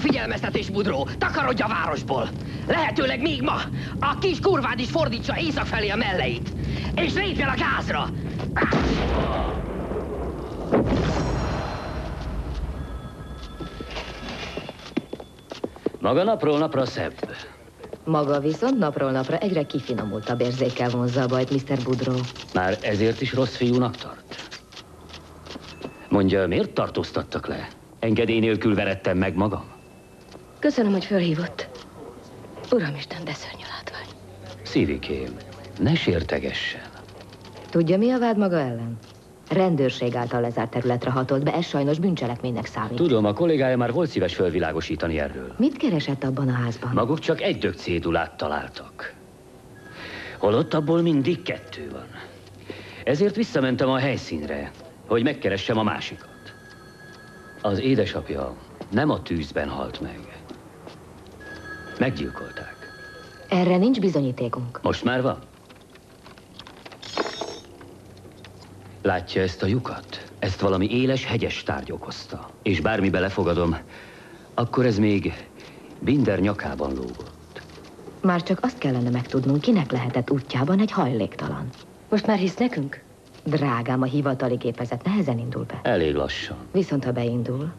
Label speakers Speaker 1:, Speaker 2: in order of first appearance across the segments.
Speaker 1: figyelmeztetés, Budró! Takarodj a városból! Lehetőleg még ma! A kis kurvád is fordítsa észak felé a melleit! És lépj el a gázra!
Speaker 2: Maga napról napra szebb.
Speaker 3: Maga viszont napról napra egyre kifinomultabb érzékel vonzza a bajt, Mr. Budrow.
Speaker 2: Már ezért is rossz fiúnak tart? Mondja, miért tartóztattak le? Engedély nélkül verettem meg magam?
Speaker 3: Köszönöm, hogy fölhívott. Uramisten, de szörnyű látvány.
Speaker 2: Szívikém, ne sértegessen.
Speaker 3: Tudja, mi a vád maga ellen? Rendőrség által lezárt területre hatolt be, ez sajnos bűncselekménynek számít.
Speaker 2: Tudom, a kollégája már volt szíves fölvilágosítani erről.
Speaker 3: Mit keresett abban a házban?
Speaker 2: Maguk csak egy dög cédulát találtak. Holott abból mindig kettő van. Ezért visszamentem a helyszínre, hogy megkeressem a másikat. Az édesapja nem a tűzben halt meg. Meggyilkolták.
Speaker 3: Erre nincs bizonyítékunk.
Speaker 2: Most már van. Látja ezt a lyukat? Ezt valami éles, hegyes tárgy okozta. És bármi belefogadom, akkor ez még Binder nyakában lógott.
Speaker 3: Már csak azt kellene megtudnunk, kinek lehetett útjában egy hajléktalan. Most már hisz nekünk? Drágám, a hivatali gépezet nehezen indul be.
Speaker 2: Elég lassan.
Speaker 3: Viszont ha beindul,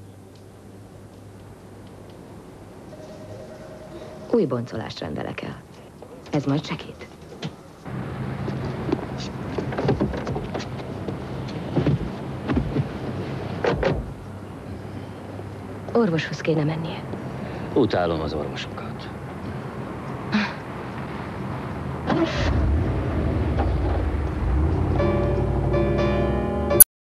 Speaker 3: új boncolást rendelek el. Ez majd segít. Orvoshoz kéne mennie.
Speaker 2: Utálom az orvosokat. Ah.